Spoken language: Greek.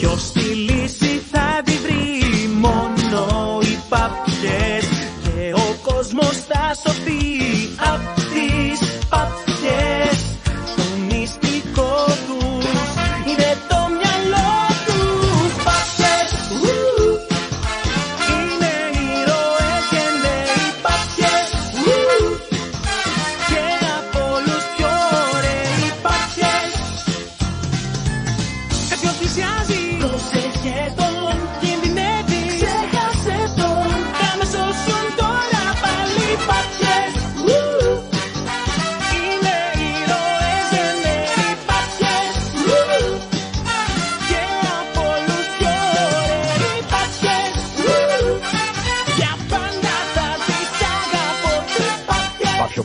Ποιος τη λύση θα τη βρει; Μόνο οι παπιές Και ο κόσμος θα σωθεί από πλησιάζει. Πρόσεχε τον, κινδυνεύει Ξέχασε τον, θα με σώσουν τώρα πάλι πατιές Είναι ηρωές, δεν είναι πατιές Και από όλους πιο ωραίοι πατιές Για πάντα θα τις αγαπώ τις πατιές Πάπιο